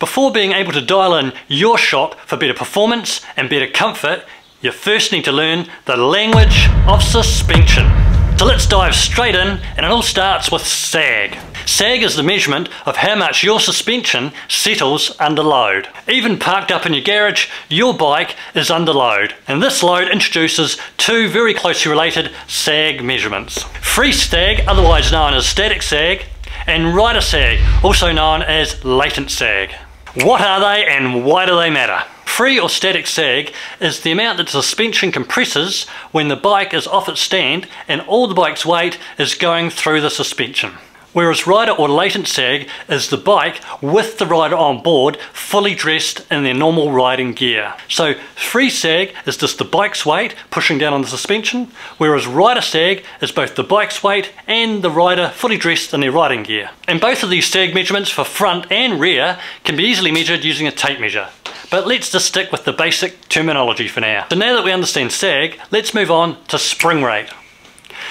Before being able to dial in your shock for better performance and better comfort, you first need to learn the language of suspension. So let's dive straight in and it all starts with sag. Sag is the measurement of how much your suspension settles under load. Even parked up in your garage, your bike is under load. And this load introduces two very closely related sag measurements. Free sag, otherwise known as static sag, and rider sag, also known as laden sag. What are they and why do they matter? Free or static sag is the amount that the suspension compresses when the bike is off its stand and all the bike's weight is going through the suspension whereas rider or laden sag is the bike with the rider on board fully dressed in their normal riding gear. So free sag is just the bike's weight pushing down on the suspension, whereas rider sag is both the bike's weight and the rider fully dressed in their riding gear. And both of these sag measurements for front and rear can be easily measured using a tape measure. But let's just stick with the basic terminology for now. So now that we understand sag, let's move on to spring rate.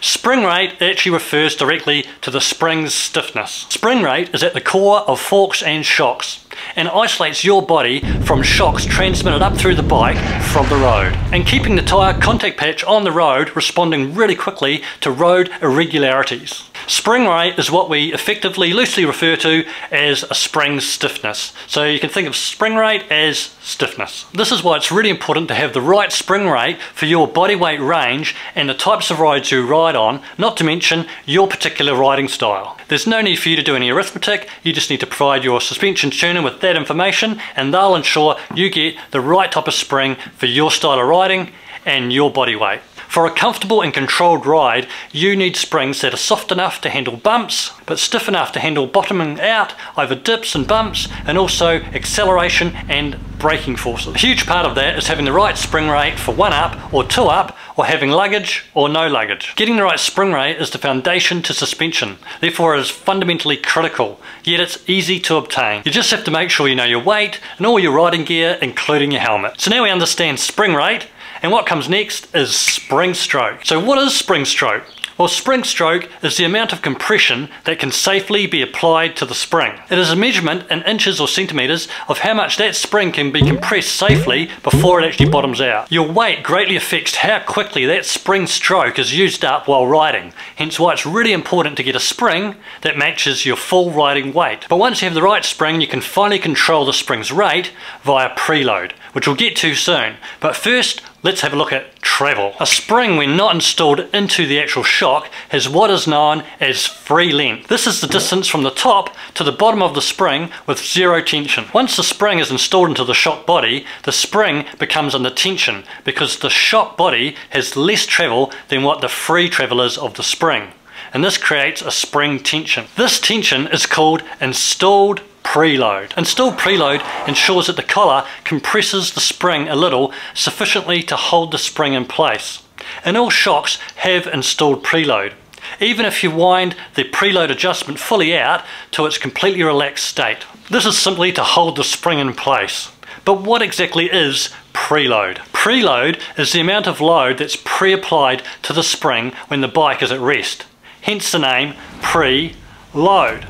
Spring rate actually refers directly to the spring's stiffness. Spring rate is at the core of forks and shocks and isolates your body from shocks transmitted up through the bike from the road and keeping the tyre contact patch on the road responding really quickly to road irregularities. Spring rate is what we effectively loosely refer to as a spring stiffness. So you can think of spring rate as stiffness. This is why it's really important to have the right spring rate for your body weight range and the types of rides you ride on, not to mention your particular riding style. There's no need for you to do any arithmetic, you just need to provide your suspension tuner with that information and they'll ensure you get the right type of spring for your style of riding and your body weight. For a comfortable and controlled ride, you need springs that are soft enough to handle bumps, but stiff enough to handle bottoming out over dips and bumps, and also acceleration and braking forces. A huge part of that is having the right spring rate for one up or two up, or having luggage or no luggage. Getting the right spring rate is the foundation to suspension, therefore it is fundamentally critical, yet it's easy to obtain. You just have to make sure you know your weight and all your riding gear, including your helmet. So now we understand spring rate, and what comes next is spring stroke. So what is spring stroke? Well, spring stroke is the amount of compression that can safely be applied to the spring. It is a measurement in inches or centimetres of how much that spring can be compressed safely before it actually bottoms out. Your weight greatly affects how quickly that spring stroke is used up while riding, hence why it's really important to get a spring that matches your full riding weight. But once you have the right spring, you can finally control the spring's rate via preload, which we'll get to soon. But first, let's have a look at travel. A spring when not installed into the actual shock has what is known as free length. This is the distance from the top to the bottom of the spring with zero tension. Once the spring is installed into the shock body, the spring becomes under tension because the shock body has less travel than what the free travel is of the spring and this creates a spring tension. This tension is called installed preload. Installed preload ensures that the collar compresses the spring a little sufficiently to hold the spring in place. And all shocks have installed preload, even if you wind the preload adjustment fully out to its completely relaxed state. This is simply to hold the spring in place. But what exactly is preload? Preload is the amount of load that's pre-applied to the spring when the bike is at rest. Hence the name pre-load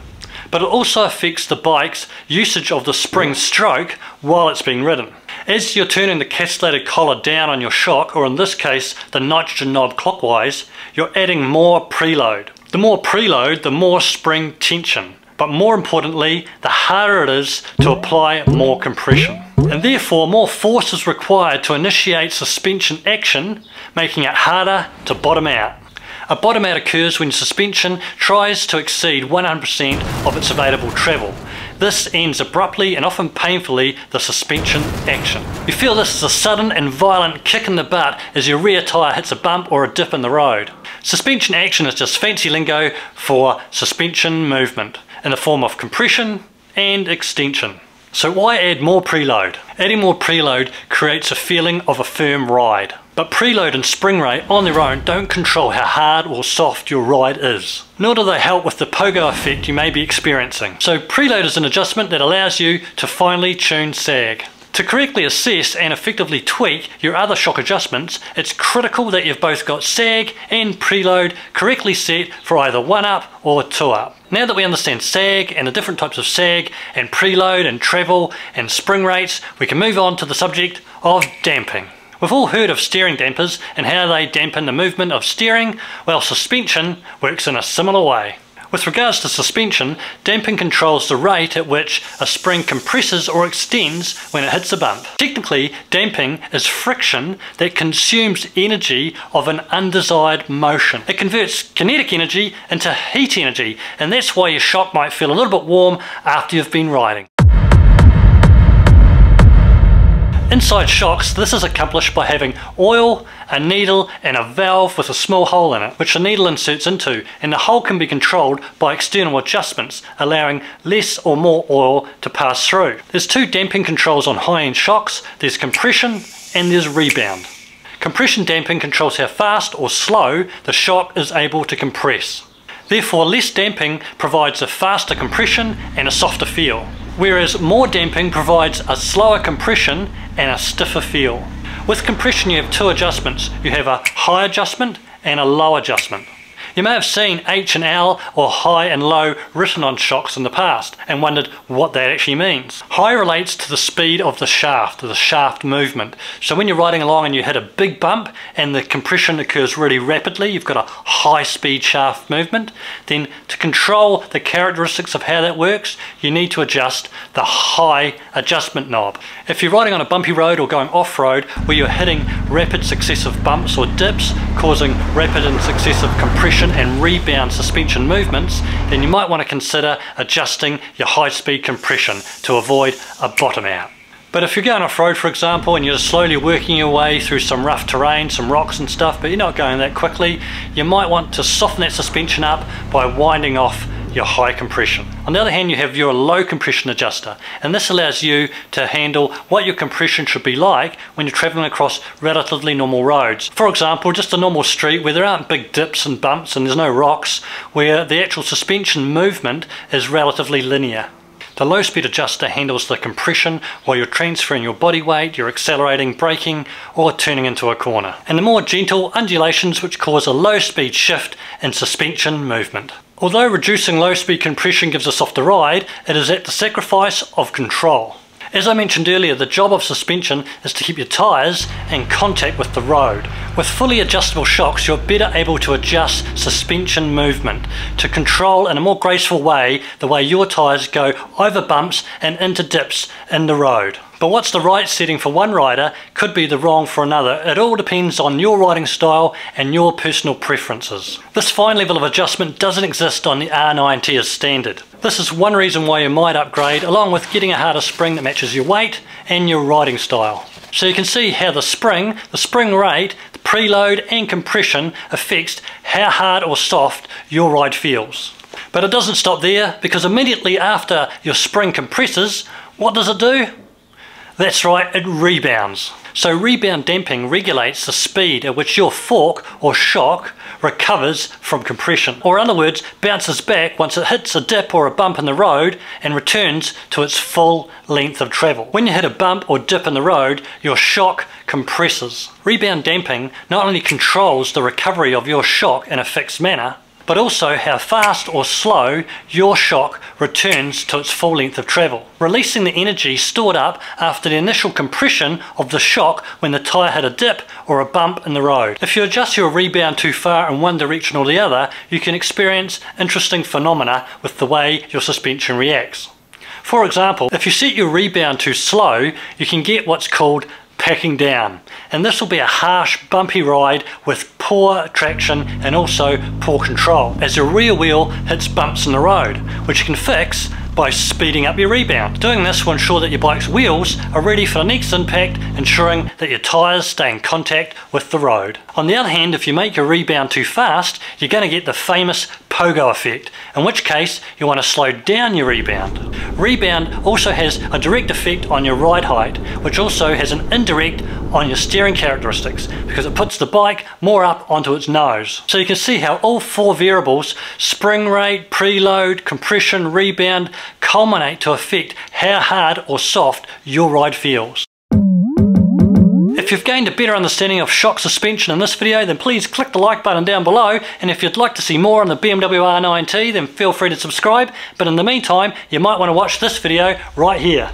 but it also affects the bike's usage of the spring stroke while it's being ridden. As you're turning the castellated collar down on your shock, or in this case the nitrogen knob clockwise, you're adding more preload. The more preload, the more spring tension. But more importantly, the harder it is to apply more compression. And therefore more force is required to initiate suspension action, making it harder to bottom out. A bottom out occurs when suspension tries to exceed 100% of its available travel. This ends abruptly and often painfully the suspension action. You feel this is a sudden and violent kick in the butt as your rear tyre hits a bump or a dip in the road. Suspension action is just fancy lingo for suspension movement in the form of compression and extension. So why add more preload? Adding more preload creates a feeling of a firm ride. But preload and spring rate on their own don't control how hard or soft your ride is. Nor do they help with the pogo effect you may be experiencing. So preload is an adjustment that allows you to finely tune sag. To correctly assess and effectively tweak your other shock adjustments, it's critical that you've both got sag and preload correctly set for either one up or two up. Now that we understand sag and the different types of sag and preload and travel and spring rates, we can move on to the subject of damping. We've all heard of steering dampers and how they dampen the movement of steering, well suspension works in a similar way. With regards to suspension, damping controls the rate at which a spring compresses or extends when it hits a bump. Technically, damping is friction that consumes energy of an undesired motion. It converts kinetic energy into heat energy, and that's why your shock might feel a little bit warm after you've been riding. Inside shocks, this is accomplished by having oil, a needle and a valve with a small hole in it, which the needle inserts into, and the hole can be controlled by external adjustments, allowing less or more oil to pass through. There's two damping controls on high-end shocks, there's compression and there's rebound. Compression damping controls how fast or slow the shock is able to compress. Therefore, less damping provides a faster compression and a softer feel whereas more damping provides a slower compression and a stiffer feel. With compression you have two adjustments. You have a high adjustment and a low adjustment. You may have seen H and L or high and low written on shocks in the past and wondered what that actually means. High relates to the speed of the shaft, the shaft movement. So when you're riding along and you hit a big bump and the compression occurs really rapidly, you've got a high speed shaft movement, then to control the characteristics of how that works, you need to adjust the high adjustment knob. If you're riding on a bumpy road or going off-road where you're hitting rapid successive bumps or dips causing rapid and successive compression and rebound suspension movements, then you might want to consider adjusting your high speed compression to avoid a bottom out. But if you're going off-road for example and you're slowly working your way through some rough terrain, some rocks and stuff, but you're not going that quickly, you might want to soften that suspension up by winding off your high compression. On the other hand, you have your low compression adjuster, and this allows you to handle what your compression should be like when you're traveling across relatively normal roads. For example, just a normal street where there aren't big dips and bumps and there's no rocks, where the actual suspension movement is relatively linear. The low speed adjuster handles the compression while you're transferring your body weight, you're accelerating, braking, or turning into a corner. And the more gentle undulations which cause a low speed shift in suspension movement. Although reducing low speed compression gives us a softer ride, it is at the sacrifice of control. As I mentioned earlier, the job of suspension is to keep your tyres in contact with the road. With fully adjustable shocks, you're better able to adjust suspension movement to control in a more graceful way the way your tyres go over bumps and into dips in the road. But what's the right setting for one rider could be the wrong for another. It all depends on your riding style and your personal preferences. This fine level of adjustment doesn't exist on the R9T as standard. This is one reason why you might upgrade along with getting a harder spring that matches your weight and your riding style. So you can see how the spring, the spring rate, the preload and compression affects how hard or soft your ride feels. But it doesn't stop there because immediately after your spring compresses, what does it do? That's right, it rebounds. So rebound damping regulates the speed at which your fork or shock recovers from compression, or in other words, bounces back once it hits a dip or a bump in the road and returns to its full length of travel. When you hit a bump or dip in the road, your shock compresses. Rebound damping not only controls the recovery of your shock in a fixed manner, but also how fast or slow your shock returns to its full length of travel, releasing the energy stored up after the initial compression of the shock when the tyre had a dip or a bump in the road. If you adjust your rebound too far in one direction or the other, you can experience interesting phenomena with the way your suspension reacts. For example, if you set your rebound too slow, you can get what's called packing down. And this will be a harsh, bumpy ride with poor traction and also poor control as the rear wheel hits bumps in the road, which you can fix by speeding up your rebound. Doing this will ensure that your bike's wheels are ready for the next impact, ensuring that your tyres stay in contact with the road. On the other hand, if you make your rebound too fast, you're going to get the famous pogo effect, in which case you want to slow down your rebound. Rebound also has a direct effect on your ride height, which also has an indirect on your steering characteristics because it puts the bike more up onto its nose. So you can see how all four variables, spring rate, preload, compression, rebound, culminate to affect how hard or soft your ride feels. If you've gained a better understanding of shock suspension in this video, then please click the like button down below. And if you'd like to see more on the BMW R9T, then feel free to subscribe. But in the meantime, you might want to watch this video right here.